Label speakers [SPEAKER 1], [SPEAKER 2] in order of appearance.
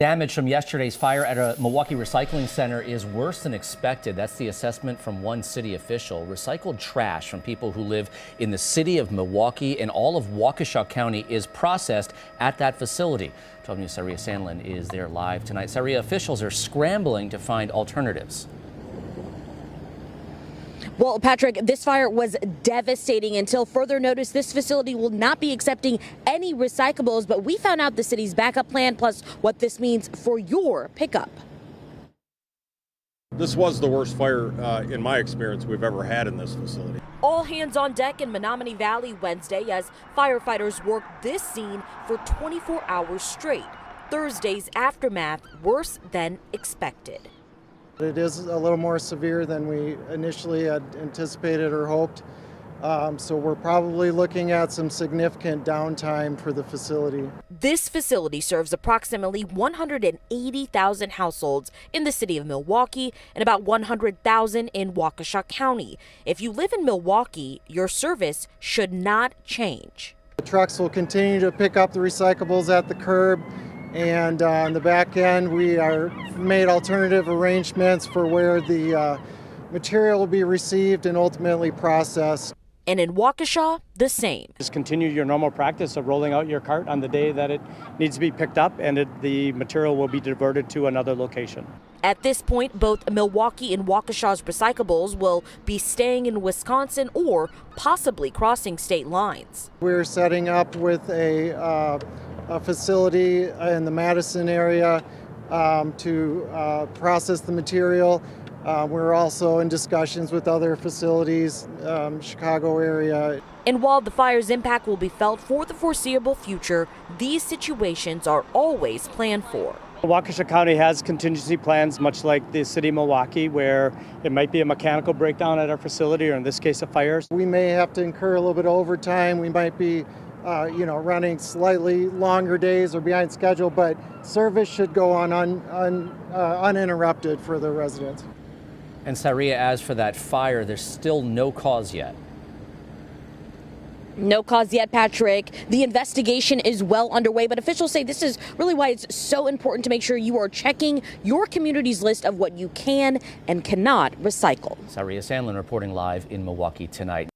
[SPEAKER 1] Damage from yesterday's fire at a Milwaukee recycling center is worse than expected. That's the assessment from one city official. Recycled trash from people who live in the city of Milwaukee and all of Waukesha County is processed at that facility. 12 News' Saria Sandlin is there live tonight. Saria officials are scrambling to find alternatives.
[SPEAKER 2] Well, Patrick, this fire was devastating until further notice. This facility will not be accepting any recyclables, but we found out the city's backup plan plus what this means for your pickup.
[SPEAKER 3] This was the worst fire, uh, in my experience, we've ever had in this facility.
[SPEAKER 2] All hands on deck in Menomonee Valley Wednesday as firefighters worked this scene for 24 hours straight. Thursday's aftermath worse than expected.
[SPEAKER 4] It is a little more severe than we initially had anticipated or hoped. Um, so we're probably looking at some significant downtime for the facility.
[SPEAKER 2] This facility serves approximately 180,000 households in the city of Milwaukee and about 100,000 in Waukesha County. If you live in Milwaukee, your service should not change.
[SPEAKER 4] The trucks will continue to pick up the recyclables at the curb and uh, on the back end, we are made alternative arrangements for where the uh, material will be received and ultimately processed.
[SPEAKER 2] And in Waukesha, the same.
[SPEAKER 5] Just continue your normal practice of rolling out your cart on the day that it needs to be picked up, and it, the material will be diverted to another location.
[SPEAKER 2] At this point, both Milwaukee and Waukesha's recyclables will be staying in Wisconsin or possibly crossing state lines.
[SPEAKER 4] We're setting up with a uh, a facility in the Madison area um, to uh, process the material. Uh, we're also in discussions with other facilities, um, Chicago area.
[SPEAKER 2] And while the fire's impact will be felt for the foreseeable future, these situations are always planned for.
[SPEAKER 5] Waukesha County has contingency plans, much like the city of Milwaukee, where it might be a mechanical breakdown at our facility, or in this case, a fire.
[SPEAKER 4] We may have to incur a little bit of overtime. We might be uh, you know, running slightly longer days or behind schedule, but service should go on un, un, uh, uninterrupted for the residents.
[SPEAKER 1] And Saria, as for that fire, there's still no cause yet.
[SPEAKER 2] No cause yet, Patrick. The investigation is well underway, but officials say this is really why it's so important to make sure you are checking your community's list of what you can and cannot recycle.
[SPEAKER 1] Saria Sandlin reporting live in Milwaukee tonight.